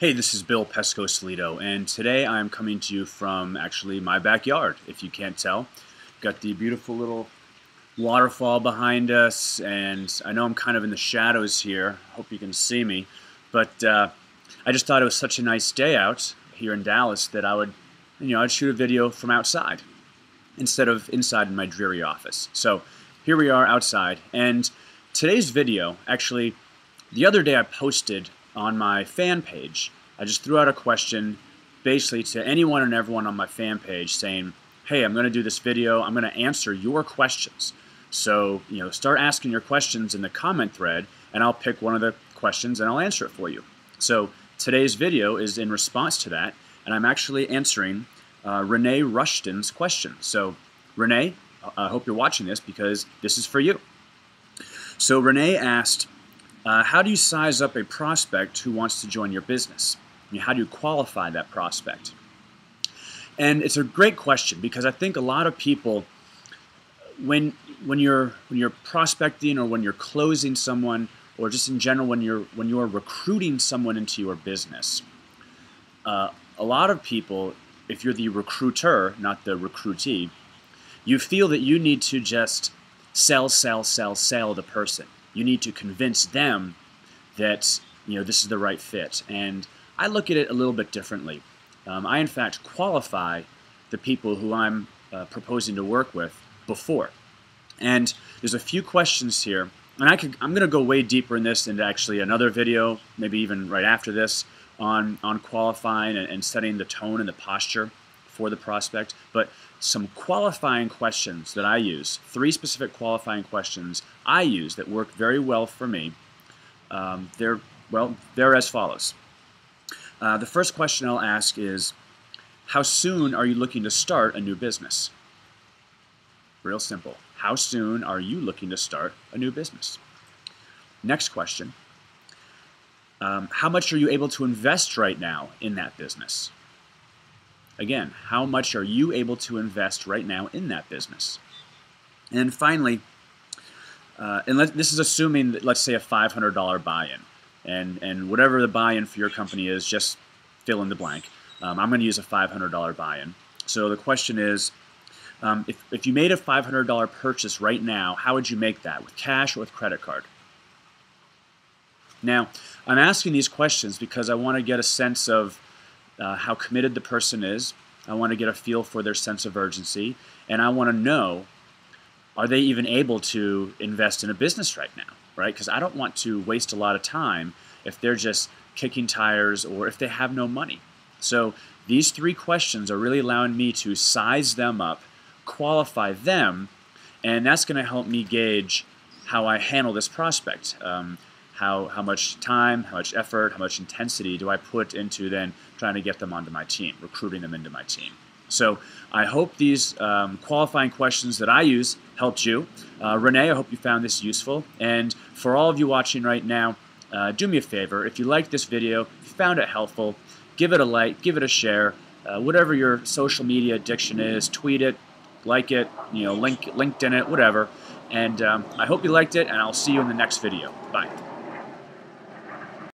Hey, this is Bill Pescosolido, and today I'm coming to you from actually my backyard, if you can't tell. Got the beautiful little waterfall behind us, and I know I'm kind of in the shadows here. Hope you can see me, but uh, I just thought it was such a nice day out here in Dallas that I would, you know, I'd shoot a video from outside instead of inside in my dreary office. So here we are outside, and today's video, actually, the other day I posted on my fan page, I just threw out a question basically to anyone and everyone on my fan page saying, hey, I'm going to do this video. I'm going to answer your questions. So, you know, start asking your questions in the comment thread, and I'll pick one of the questions and I'll answer it for you. So today's video is in response to that, and I'm actually answering uh, Renee Rushton's question. So, Renee, I hope you're watching this because this is for you. So Renee asked, uh, how do you size up a prospect who wants to join your business? I mean, how do you qualify that prospect? And it's a great question because I think a lot of people, when when you're when you're prospecting or when you're closing someone, or just in general when you're when you're recruiting someone into your business, uh, a lot of people, if you're the recruiter, not the recruitee, you feel that you need to just sell, sell, sell, sell the person you need to convince them that you know this is the right fit. And I look at it a little bit differently. Um, I in fact qualify the people who I'm uh, proposing to work with before. And there's a few questions here, and I could, I'm going to go way deeper in this into actually another video, maybe even right after this, on on qualifying and, and setting the tone and the posture for the prospect. But some qualifying questions that I use, three specific qualifying questions I use that work very well for me. Um, they're, well, they're as follows. Uh, the first question I'll ask is, how soon are you looking to start a new business? Real simple. How soon are you looking to start a new business? Next question. Um, how much are you able to invest right now in that business? Again, how much are you able to invest right now in that business? And finally, uh, and let, this is assuming that, let's say, a $500 buy-in. And, and whatever the buy-in for your company is, just fill in the blank. Um, I'm going to use a $500 buy-in. So the question is, um, if, if you made a $500 purchase right now, how would you make that, with cash or with credit card? Now, I'm asking these questions because I want to get a sense of uh, how committed the person is. I want to get a feel for their sense of urgency. And I want to know are they even able to invest in a business right now, right? Because I don't want to waste a lot of time if they're just kicking tires or if they have no money. So these three questions are really allowing me to size them up, qualify them, and that's going to help me gauge how I handle this prospect. Um, how, how much time, how much effort, how much intensity do I put into then trying to get them onto my team, recruiting them into my team. So I hope these um, qualifying questions that I use helped you. Uh, Renee, I hope you found this useful. And for all of you watching right now, uh, do me a favor. If you liked this video, if you found it helpful, give it a like, give it a share. Uh, whatever your social media addiction is, tweet it, like it, you know, link LinkedIn it, whatever. And um, I hope you liked it, and I'll see you in the next video. Bye.